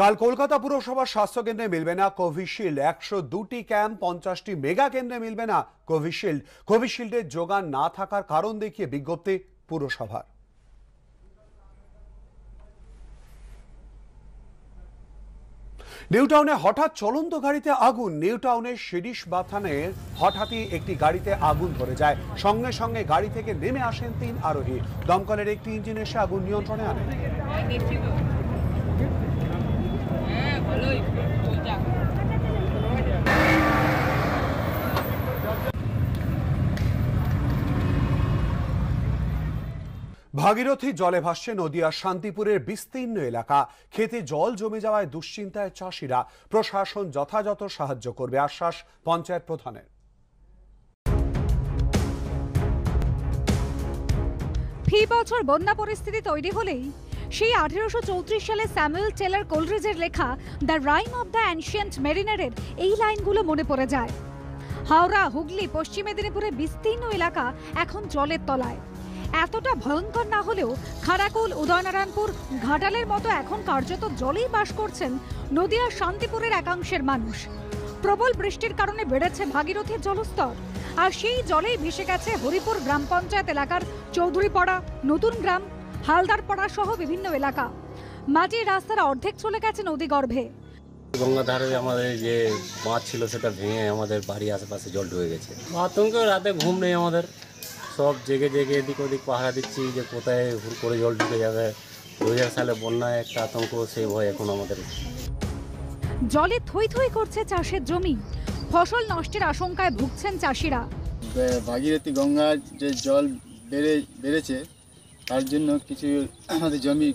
কাল কলকাতা পুরসভার স্বাস্থ্য কেন্দ্রে মিলবে না কোভিশিল্ড। একশো দুটি ক্যাম্প, পঞ্চাশটি মেগা কেন্দ্রে মিলবে না কোভিশিল্ড। কোভিশিল্ডের যোগান না থাকার কারণ দেখিয়ে বিজ্ঞপ্তি পুরসভার। নিউটাউনে হঠাৎ চলন্ত গাড়িতে আগুন। নিউটাউনের শিরিশ বাথানে হঠাৎই একটি গাড়িতে আগুন ধরে যায়। সঙ্গে সঙ্গে গাড়ি থেকে নেমে আসেন তিন আরোহী। দমকলের একটি ইঞ্জিন এসে আগুন নিয়ন্ত্রণে আনে। ভাগীরথী জলে ভাসছে নদিয়ার শান্তিপুরের বিস্তীর্ণ এলাকা। খেতে জল জমে যাওয়ায় দুশ্চিন্তায় চাষিরা। প্রশাসন যথাযথ সাহায্য করবে আশ্বাস পঞ্চায়েত প্রধানের। ফি বছর বন্যা পরিস্থিতি তৈরি হলেই সেই আঠেরোশো চৌত্রিশ সালে স্যামুয়েল টেলার কোলরিজের লেখা the rime of the ancient মেরিনারের এই লাইনগুলো মনে পড়ে যায়। হাওড়া, হুগলি, পশ্চিম মেদিনীপুরের বিস্তীর্ণ এলাকা এখন জলের তলায়। এতটা ভয়ঙ্কর না হলেও খারাকুল উদয়নারায়ণপুর, ঘাটালের মতো এখন কার্যত জলেই বাস করছেন নদিয়ার শান্তিপুরের একাংশের মানুষ। প্রবল বৃষ্টির কারণে বেড়েছে ভাগীরথীর জলস্তর। আর সেই জলেই ভেসে গেছে হরিপুর গ্রাম পঞ্চায়েত এলাকার চৌধুরীপাড়া নতুন গ্রাম হালদারপাড়া সহ বিভিন্ন এলাকা। মাঝে রাস্তার অর্ধেক চলে গেছে নদীগর্ভে গঙ্গা ধারে আমাদের যে বাঁধ ছিল সেটা ভেঙে আমাদের বাড়ি আশেপাশে জল ঢুকে গেছে। আতঙ্ক রাতে ঘুম নেই আমাদের। সব জেগে জেগে এদিক ওদিক পাহারা দিচ্ছি যে কোথায় হুড় করে জল ঢুকে যাবে। দু হাজার সালে বন্যায় একটা আতঙ্ক সেই ভয় এখন আমাদের। জলে থই থই করছে চাষের জমি। ফসল নষ্টের আশঙ্কায় ভুগছেন চাষিরা। ভাগীরথী গঙ্গার যে জল বেড়ে বেড়েছে তার জন্য কিছু আমাদের জমি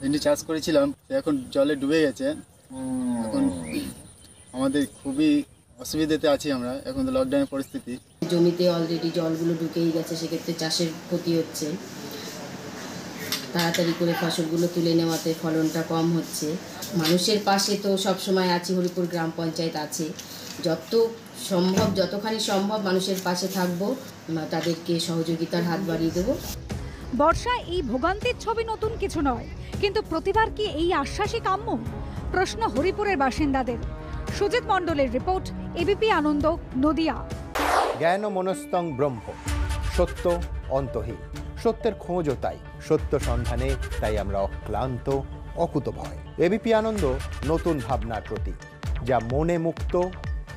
ভেন্ডি চাষ করেছিলাম এখন জলে ডুবে গেছে। এখন আমাদের খুবই অসুবিধাতে আছি আমরা, এখন তো লকডাউনের পরিস্থিতি। জমিতে অলরেডি জলগুলো ঢুকেই গেছে, সেক্ষেত্রে চাষের ক্ষতি হচ্ছে। তাড়াতাড়ি করে ফসলগুলো তুলে নেওয়াতে ফলনটা কম হচ্ছে। মানুষের পাশে তো সব সময় আছি, হরিপুর গ্রাম পঞ্চায়েত আছে। যত সম্ভব, যতখানি সম্ভব মানুষের পাশে থাকব, তাদেরকে সহযোগিতার হাত বাড়িয়ে দেবো। বর্ষায় এই ভোগান্তির ছবি নতুন কিছু নয়। কিন্তু প্রতিবার কি এই আশ্বাসই কাম্য? প্রশ্ন হরিপুরের বাসিন্দাদের। সুজিত মণ্ডলের রিপোর্ট, এবিপি আনন্দ, নদিয়া। জ্ঞান মনস্তং ব্রহ্ম। সত্য অন্তহীন। সত্যের খোঁজও তাই। সত্য সন্ধানে তাই আমরা অক্লান্ত অকুত ভয় এবিপি আনন্দ, নতুন ভাবনার প্রতীক, যা মনে মুক্ত